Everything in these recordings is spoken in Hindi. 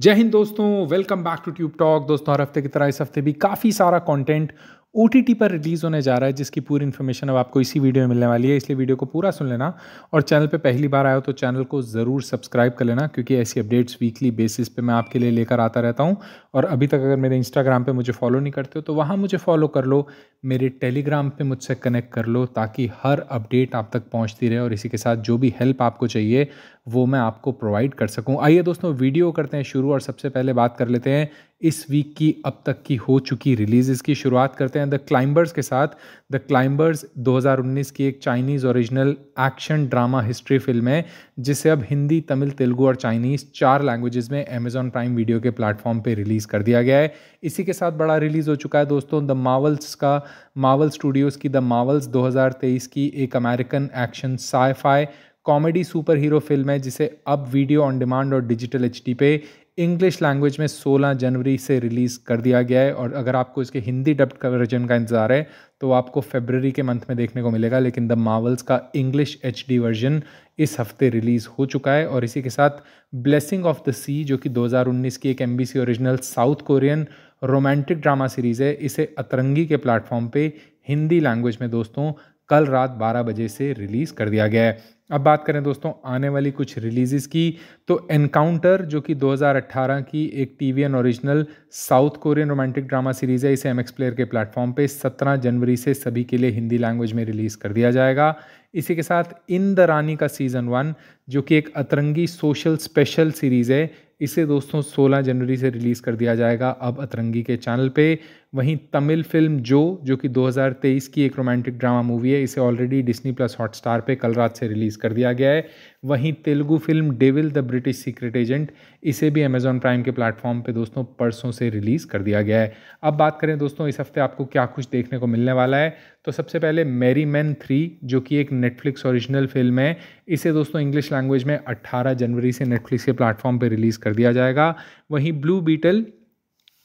जय हिंद दोस्तों welcome back to Tube Talk दोस्तों, हर हफ़्ते की तरह इस हफ़्ते भी काफ़ी सारा कंटेंट ओटीटी पर रिलीज़ होने जा रहा है, जिसकी पूरी इन्फॉर्मेशन अब आपको इसी वीडियो में मिलने वाली है। इसलिए वीडियो को पूरा सुन लेना और चैनल पे पहली बार आया हो तो चैनल को ज़रूर सब्सक्राइब कर लेना, क्योंकि ऐसी अपडेट्स वीकली बेसिस पे मैं आपके लिए लेकर आता रहता हूँ। और अभी तक अगर मेरे इंस्टाग्राम पर मुझे फॉलो नहीं करते हो तो वहाँ मुझे फॉलो कर लो, मेरे टेलीग्राम पर मुझसे कनेक्ट कर लो, ताकि हर अपडेट आप तक पहुँचती रहे और इसी के साथ जो भी हेल्प आपको चाहिए, वो मैं आपको प्रोवाइड कर सकूँ। आइए दोस्तों वीडियो करते हैं शुरू और सबसे पहले बात कर लेते हैं इस वीक की अब तक की हो चुकी रिलीज़ की शुरुआत करते हैं। द क्लाइंबर्स के साथ द क्लाइंबर्स 2019 की एक Chinese original action drama history film है, जिसे अब हिंदी, तमिल, तेलुगु और चाइनीज़ चार लैंग्वेजेस में अमेजॉन प्राइम वीडियो के प्लेटफॉर्म पे रिलीज़ कर दिया गया है। इसी के साथ बड़ा रिलीज़ हो चुका है दोस्तों द मावल्स का मावल स्टूडियोज़ की द मावल्स 2023 की एक American action scifi comedy super hero film है, जिसे अब वीडियो ऑन डिमांड और डिजिटल एचडी पे इंग्लिश लैंग्वेज में 16 जनवरी से रिलीज़ कर दिया गया है और अगर आपको इसके हिंदी डब्ड का वर्जन का इंतज़ार है तो आपको फेबररी के मंथ में देखने को मिलेगा, लेकिन द मावल्स का इंग्लिश एचडी वर्जन इस हफ़्ते रिलीज़ हो चुका है और इसी के साथ ब्लेसिंग ऑफ़ द सी जो कि 2019 की एक MBC original South Korean romantic drama series है, इसे अतरंगी के प्लेटफॉर्म पे हिंदी लैंग्वेज में दोस्तों कल रात 12 बजे से रिलीज़ कर दिया गया है। अब बात करें दोस्तों, आने वाली कुछ रिलीज़ की तो एनकाउंटर, जो कि 2018 की एक TV N original south Korean romantic drama series है, इसे एम एक्स प्लेयर के प्लेटफॉर्म पे 17 जनवरी से सभी के लिए हिंदी लैंग्वेज में रिलीज़ कर दिया जाएगा। इसी के साथ इन द रानी का सीज़न वन, जो कि एक अतरंगी सोशल स्पेशल सीरीज़ है, इसे दोस्तों 16 जनवरी से रिलीज़ कर दिया जाएगा अब अतरंगी के चैनल पे। वहीं तमिल फ़िल्म जो जो कि 2023 की एक रोमांटिक ड्रामा मूवी है, इसे ऑलरेडी डिस्नी प्लस हॉटस्टार पे कल रात से रिलीज़ कर दिया गया है। वहीं Telugu film devil the British secret agent इसे भी अमेजॉन प्राइम के प्लेटफॉर्म पे दोस्तों परसों से रिलीज़ कर दिया गया है। अब बात करें दोस्तों, इस हफ़्ते आपको क्या कुछ देखने को मिलने वाला है तो सबसे पहले मैरी मैन थ्री जो कि एक नेटफ्लिक्स ओरिजिनल फ़िल्म है, इसे दोस्तों इंग्लिश लैंग्वेज में 18 जनवरी से नेटफ्लिक्स के प्लेटफॉर्म पर रिलीज़ कर दिया जाएगा। वहीं ब्लू बीटल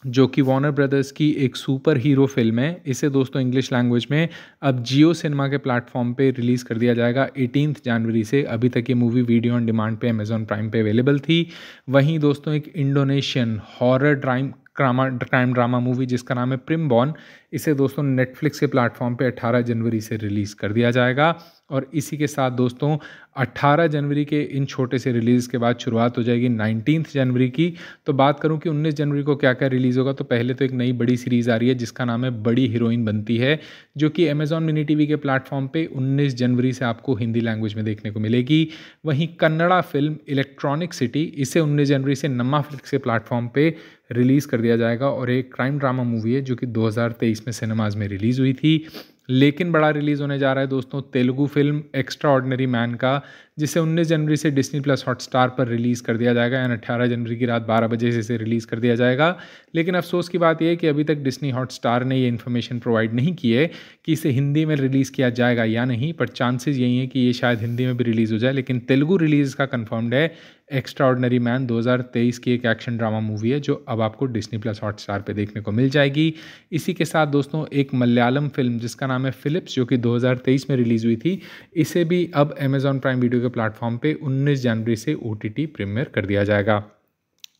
जो कि वार्नर ब्रदर्स की एक सुपर हीरो फ़िल्म है। इसे दोस्तों इंग्लिश लैंग्वेज में अब जियो सिनेमा के प्लेटफॉर्म पे रिलीज़ कर दिया जाएगा एटीन जनवरी से। अभी तक ये मूवी वीडियो ऑन डिमांड पे अमेजॉन प्राइम पे अवेलेबल थी। वहीं दोस्तों एक इंडोनेशियन हॉरर ड्राइम क्रामा क्राइम ड्रामा मूवी जिसका नाम है प्रिम बॉन इसे दोस्तों नेटफ्लिक्स के प्लेटफॉर्म पे 18 जनवरी से रिलीज़ कर दिया जाएगा। और इसी के साथ दोस्तों 18 जनवरी के इन छोटे से रिलीज़ के बाद शुरुआत हो जाएगी नाइनटीन जनवरी की। तो बात करूँ कि 19 जनवरी को क्या क्या रिलीज़ होगा तो पहले तो एक नई बड़ी सीरीज़ आ रही है, जिसका नाम है बड़ी हीरोइन बनती है, जो कि अमेजॉन मिनी टीवी के प्लेटफॉर्म पर उन्नीस जनवरी से आपको हिंदी लैंग्वेज में देखने को मिलेगी। वहीं कन्नड़ा फ़िल्म इलेक्ट्रॉनिक सिटी, इसे उन्नीस जनवरी से नम्मा फ्लिक्स के प्लेटफॉर्म पर रिलीज़ कर दिया जाएगा, और एक क्राइम ड्रामा मूवी है, जो कि 2023 में सिनेमाज में रिलीज़ हुई थी। लेकिन बड़ा रिलीज़ होने जा रहा है दोस्तों Telugu film extra ordinary man का, जिसे 19 जनवरी से डिस्नी प्लस हॉटस्टार पर रिलीज़ कर दिया जाएगा यानी अट्ठारह जनवरी की रात 12 बजे से इसे रिलीज़ कर दिया जाएगा। लेकिन अफसोस की बात यह है कि अभी तक डिस्नी हॉटस्टार ने ये इन्फॉर्मेशन प्रोवाइड नहीं की है कि इसे हिंदी में रिलीज़ किया जाएगा या नहीं, पर चांसेज यही हैं कि ये शायद हिंदी में भी रिलीज़ हो जाए, लेकिन तेलुगु रिलीज़ का कन्फर्म्ड है एक्स्ट्रा ऑर्डनरी मैन 2023 की एक एक्शन ड्रामा मूवी है, जो अब आपको डिस्नी प्लस हॉटस्टार पर देखने को मिल जाएगी। इसी के साथ दोस्तों, एक मलयालम फ़िल्म जिसका नाम है फिलिप्स जो कि 2023 में रिलीज़ हुई थी, इसे भी अब अमेजॉन प्राइम वीडियो के प्लेटफॉर्म पे 19 जनवरी से ओ टी प्रीमियर कर दिया जाएगा।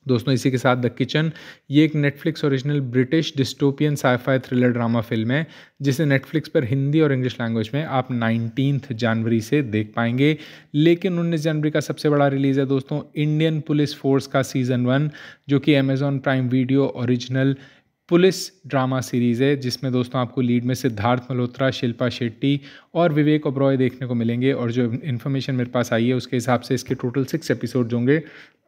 दोस्तों, इसी के साथ द किचन ये एक Netflix original British dystopian scifi thriller drama film है, जिसे नेटफ्लिक्स पर हिंदी और इंग्लिश लैंग्वेज में आप नाइनटीन जनवरी से देख पाएँगे। लेकिन 19 जनवरी का सबसे बड़ा रिलीज़ है दोस्तों इंडियन पुलिस फोर्स का सीज़न वन जो कि Amazon Prime Video original police drama series है, जिसमें दोस्तों आपको लीड में सिद्धार्थ मल्होत्रा, शिल्पा शेट्टी और विवेक ओब्रॉय देखने को मिलेंगे और जो इन्फॉर्मेशन मेरे पास आई है, उसके हिसाब से इसके टोटल सिक्स एपिसोड होंगे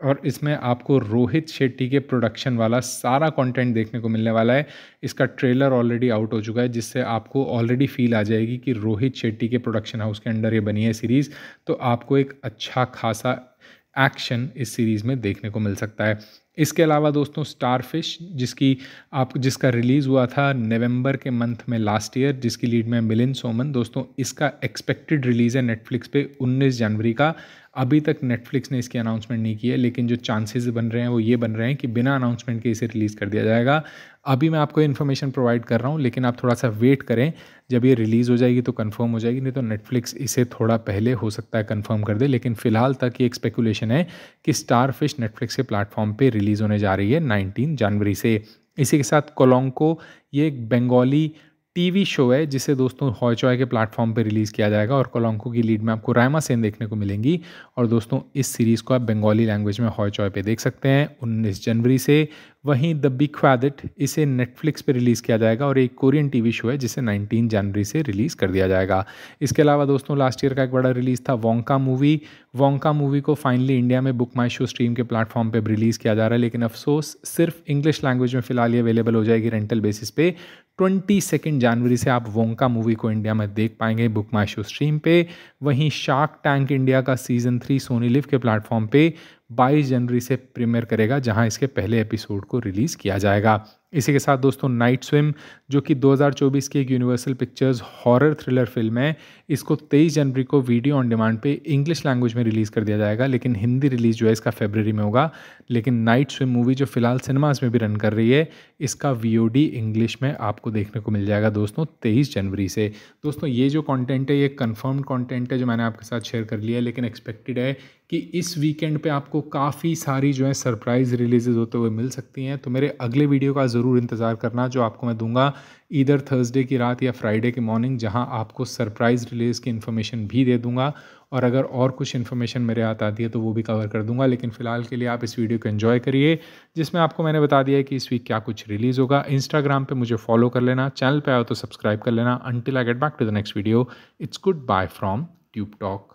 और इसमें आपको रोहित शेट्टी के प्रोडक्शन वाला सारा कंटेंट देखने को मिलने वाला है। इसका ट्रेलर ऑलरेडी आउट हो चुका है, जिससे आपको ऑलरेडी फील आ जाएगी कि रोहित शेट्टी के प्रोडक्शन हाउस के अंडर ये बनी है सीरीज़ तो आपको एक अच्छा खासा एक्शन इस सीरीज़ में देखने को मिल सकता है। इसके अलावा दोस्तों, स्टारफिश, जिसकी आप, जिसका रिलीज़ हुआ था नवंबर के मंथ में लास्ट ईयर जिसकी लीड में मिलिन सोमन। दोस्तों, इसका एक्सपेक्टेड रिलीज़ है नेटफ्लिक्स पे 19 जनवरी का। अभी तक नेटफ्लिक्स ने इसकी अनाउंसमेंट नहीं की है, लेकिन जो चांसेस बन रहे हैं, वो ये बन रहे हैं कि बिना अनाउंसमेंट के इसे रिलीज़ कर दिया जाएगा। अभी मैं आपको इन्फॉर्मेशन प्रोवाइड कर रहा हूँ, लेकिन आप थोड़ा सा वेट करें। जब ये रिलीज़ हो जाएगी तो कंफर्म हो जाएगी, नहीं तो नेटफ्लिक्स इसे थोड़ा पहले हो सकता है कंफर्म कर दे। लेकिन फ़िलहाल तक ये एक स्पेकुलेशन है कि स्टार फ़िश नेटफ्लिक्स के प्लेटफॉर्म पर रिलीज़ होने जा रही है नाइनटीन जनवरी से। इसी के साथ कोलोंको ये एक बंगाली टीवी शो है, जिसे दोस्तों हॉचॉय के प्लेटफॉर्म पर रिलीज़ किया जाएगा और कोलोंको की लीड में आपको रायमा सेन देखने को मिलेंगी। और दोस्तों, इस सीरीज़ को आप बंगाली लैंग्वेज में हॉचॉय पे देख सकते हैं। 19 जनवरी से वहीं द बिग फैदिट इसे नेटफ्लिक्स पे रिलीज़ किया जाएगा और एक कोरियन टीवी शो है, जिसे 19 जनवरी से रिलीज़ कर दिया जाएगा। इसके अलावा दोस्तों लास्ट ईयर का एक बड़ा रिलीज़ था वोंका मूवी वोंका मूवी को फाइनली इंडिया में बुक माई शो स्ट्रीम के प्लेटफॉर्म पे रिलीज़ किया जा रहा है, लेकिन अफसोस, सिर्फ़ इंग्लिश लैंग्वेज में फ़िलहाल ये अवेलेबल हो जाएगी रेंटल बेसिस पे। ट्वेंटी सेकेंड जनवरी से आप वोंका मूवी को इंडिया में देख पाएँगे बुक माई शो स्ट्रीम पे। वहीं शार्क टैंक इंडिया का सीज़न थ्री सोनी लिव के प्लेटफॉर्म पे 22 जनवरी से प्रीमियर करेगा, जहाँ इसके पहले एपिसोड को रिलीज़ किया जाएगा। इसी के साथ दोस्तों नाइट स्विम जो कि 2024 की एक Universal Pictures horror thriller film है, इसको 23 जनवरी को वीडियो ऑन डिमांड पे इंग्लिश लैंग्वेज में रिलीज़ कर दिया जाएगा, लेकिन हिंदी रिलीज़ जो है इसका फेबररी में होगा। लेकिन नाइट स्विम मूवी जो फ़िलहाल सिनेमाज में भी रन कर रही है, इसका वी इंग्लिश में आपको देखने को मिल जाएगा दोस्तों, तेईस जनवरी से। दोस्तों, ये जो कॉन्टेंट है, ये कन्फर्म्ड कॉन्टेंट है जो मैंने आपके साथ शेयर कर लिया है, लेकिन एक्सपेक्टेड है कि इस वीकेंड पे आपको काफ़ी सारी जो है सरप्राइज़ रिलीजेज होते हुए मिल सकती हैं। तो मेरे अगले वीडियो का ज़रूर इंतज़ार करना, जो आपको मैं दूँगा इधर थर्सडे की रात या फ्राइडे की मॉर्निंग जहाँ आपको सरप्राइज़ रिलीज़ की इन्फॉर्मेशन भी दे दूँगा। और अगर और कुछ इन्फॉर्मेशन मेरे हाथ आती है तो वो भी कवर कर दूँगा। लेकिन फ़िलहाल के लिए आप इस वीडियो को एन्जॉय करिए, जिसमें आपको मैंने बता दिया है कि इस वीक क्या कुछ रिलीज़ होगा। इंस्टाग्राम पे मुझे फॉलो कर लेना चैनल पे आओ तो सब्सक्राइब कर लेना। Until I get back to the next video it's good bye from Tube Talk